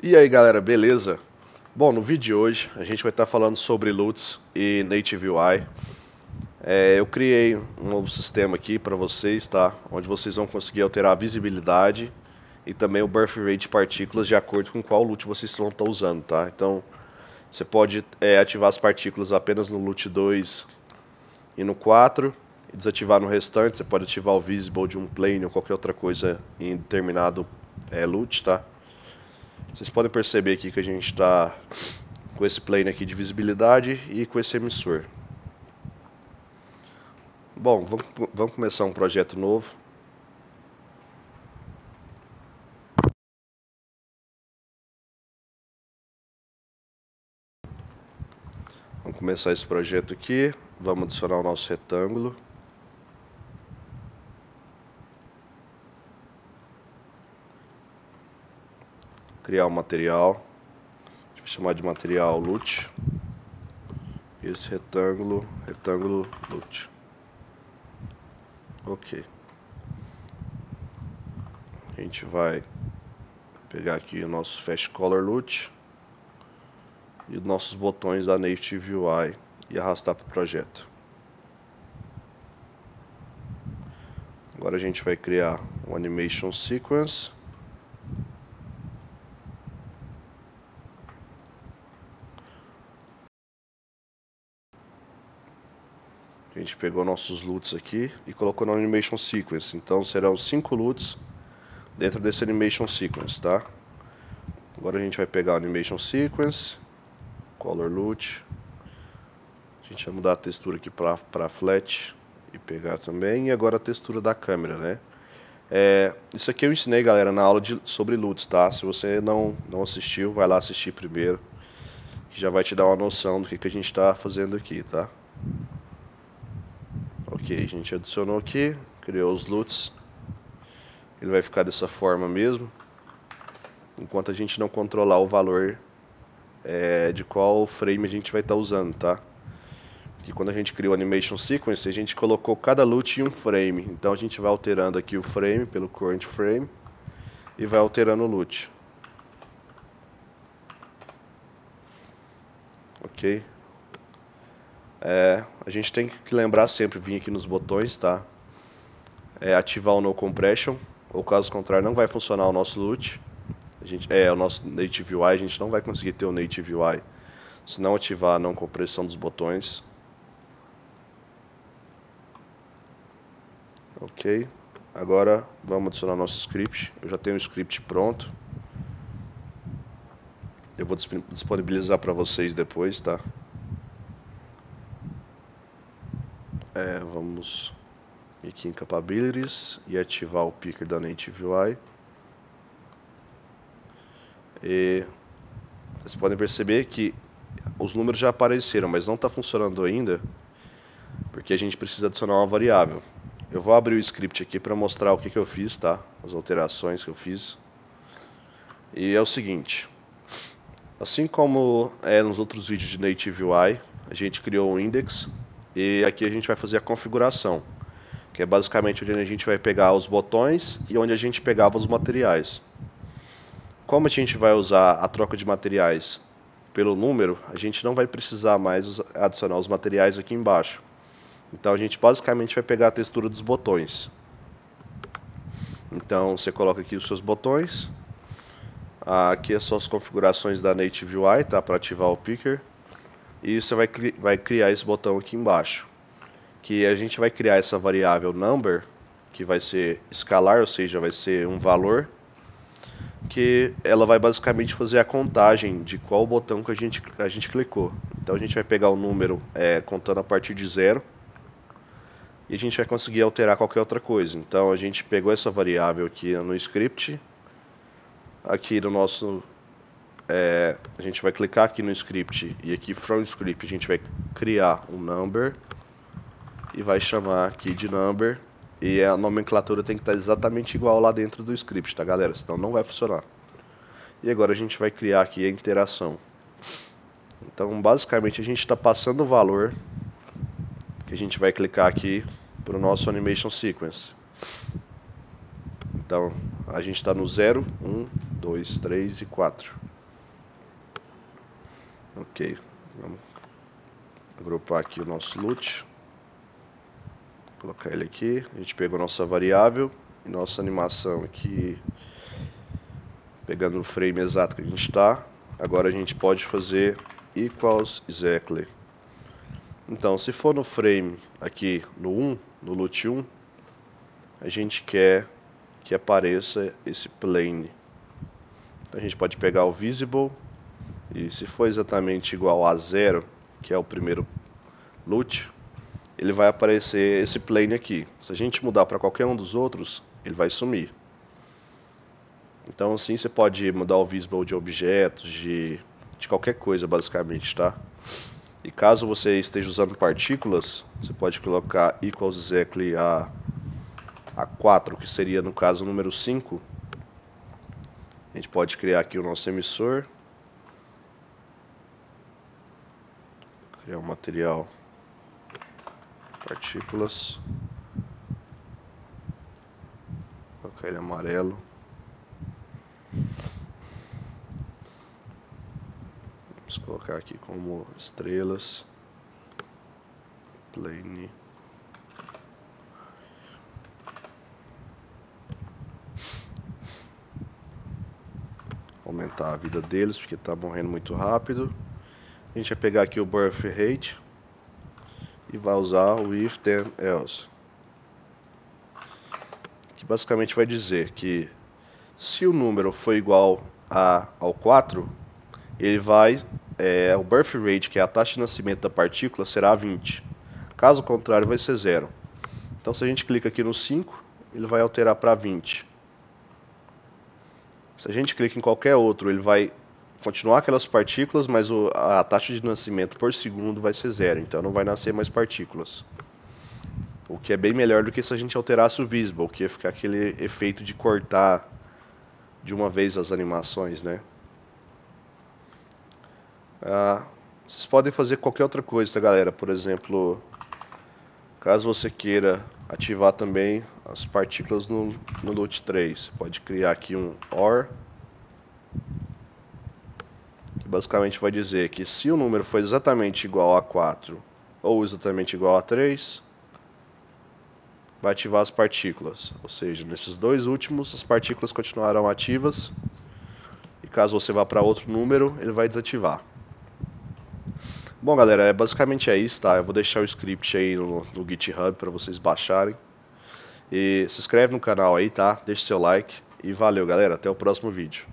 E aí galera, beleza? Bom, no vídeo de hoje a gente vai estar falando sobre LUTs e Native UI. É, eu criei um novo sistema aqui para vocês, tá? Onde vocês vão conseguir alterar a visibilidade e também o birth rate de partículas de acordo com qual LUT vocês vão estar usando, tá? Então, você pode é, ativar as partículas apenas no LUT 2 e no 4 e desativar no restante. Você pode ativar o visible de um plane ou qualquer outra coisa em determinado é, LUT, tá? Vocês podem perceber aqui que a gente está com esse plane aqui de visibilidade e com esse emissor. Bom, vamos, vamos começar um projeto novo. Vamos começar esse projeto aqui. Vamos adicionar o nosso retângulo. Criar um material. Chamar de material LUT. Esse retângulo, retângulo LUT. Ok. A gente vai pegar aqui o nosso Fast Color LUT e os nossos botões da Native UI e arrastar para o projeto. Agora a gente vai criar um Animation Sequence. A gente pegou nossos LUTs aqui e colocou no Animation Sequence. Então serão 5 LUTs dentro desse Animation Sequence, tá? Agora a gente vai pegar o Animation Sequence, Color LUT. A gente vai mudar a textura aqui para Flat e pegar também. E agora a textura da câmera, né? É, isso aqui eu ensinei, galera, na aula de, sobre LUTs, tá? Se você não, não assistiu, vai lá assistir primeiro. Que já vai te dar uma noção do que, que a gente está fazendo aqui, tá? Ok, a gente adicionou aqui, criou os LUTs. Ele vai ficar dessa forma mesmo. Enquanto a gente não controlar o valor é, de qual frame a gente vai estar tá usando, tá? E quando a gente criou o Animation Sequence, a gente colocou cada LUT em um frame. Então a gente vai alterando aqui o frame pelo current frame e vai alterando o LUT. Ok? É, a gente tem que lembrar sempre, vir aqui nos botões, tá? É, ativar o No Compression, ou caso contrário não vai funcionar o nosso LUT. A gente, é, o nosso Native UI, a gente não vai conseguir ter o Native UI se não ativar a não compressão dos botões. Ok, agora vamos adicionar nosso script. Eu já tenho o script pronto. Eu vou disponibilizar para vocês depois, tá? É, vamos aqui em Capabilities e ativar o picker da Native UI. E vocês podem perceber que os números já apareceram, mas não está funcionando ainda, porque a gente precisa adicionar uma variável. Eu vou abrir o script aqui para mostrar o que, que eu fiz, tá? As alterações que eu fiz. E é o seguinte, assim como é nos outros vídeos de Native UI, a gente criou um index e aqui a gente vai fazer a configuração, que é basicamente onde a gente vai pegar os botões e onde a gente pegava os materiais. Como a gente vai usar a troca de materiais pelo número, a gente não vai precisar mais adicionar os materiais aqui embaixo. Então a gente basicamente vai pegar a textura dos botões. Então você coloca aqui os seus botões. Aqui é só as configurações da Native UI, tá? Para ativar o picker e você vai, vai criar esse botão aqui embaixo que a gente vai criar essa variável number que vai ser escalar, ou seja, vai ser um valor que ela vai basicamente fazer a contagem de qual botão que a gente, a gente clicou. Então a gente vai pegar o número é, contando a partir de zero e a gente vai conseguir alterar qualquer outra coisa. Então a gente pegou essa variável aqui no script, aqui no nosso é, a gente vai clicar aqui no script e aqui from script a gente vai criar um number e vai chamar aqui de number e a nomenclatura tem que estar exatamente igual lá dentro do script, tá galera? Senão não vai funcionar. E agora a gente vai criar aqui a interação. Então basicamente a gente está passando o valor que a gente vai clicar aqui para o nosso animation sequence. Então a gente está no 0, 1, 2, 3 e 4. Ok, vamos agrupar aqui o nosso loot. Colocar ele aqui. A gente pegou nossa variável e nossa animação aqui. Pegando o frame exato que a gente está. Agora a gente pode fazer equals exactly. Então, se for no frame aqui no 1, no loot 1, a gente quer que apareça esse plane. Então, a gente pode pegar o visible e se for exatamente igual a 0, que é o primeiro loot, ele vai aparecer esse plane aqui. Se a gente mudar para qualquer um dos outros, ele vai sumir. Então assim você pode mudar o visible de objetos, de, de qualquer coisa basicamente, tá? E caso você esteja usando partículas, você pode colocar equals exactly a, a 4, que seria no caso o número 5. A gente pode criar aqui o nosso emissor. Criar um material partículas. Colocar ele amarelo. Vamos colocar aqui como estrelas. Plane. Aumentar a vida deles porque está morrendo muito rápido. A gente vai pegar aqui o birth rate e vai usar o if then else. Que basicamente vai dizer que se o número for igual a, ao 4, ele vai é, o birth rate, que é a taxa de nascimento da partícula, será 20. Caso contrário, vai ser zero. Então, se a gente clica aqui no 5, ele vai alterar para 20. Se a gente clica em qualquer outro, ele vai continuar aquelas partículas, mas o, a taxa de nascimento por segundo vai ser zero, então não vai nascer mais partículas. O que é bem melhor do que se a gente alterasse o visible, que ia ficar aquele efeito de cortar de uma vez as animações, né? Ah, vocês podem fazer qualquer outra coisa, tá, galera? Por exemplo, caso você queira ativar também as partículas no, no Loot 3, você pode criar aqui um OR que basicamente vai dizer que se o número for exatamente igual a 4 ou exatamente igual a 3, vai ativar as partículas. Ou seja, nesses dois últimos, as partículas continuarão ativas. E caso você vá para outro número, ele vai desativar. Bom, galera, é, basicamente é isso, tá? Eu vou deixar o script aí no, no GitHub para vocês baixarem. E se inscreve no canal aí, tá? Deixe seu like. E valeu, galera. Até o próximo vídeo.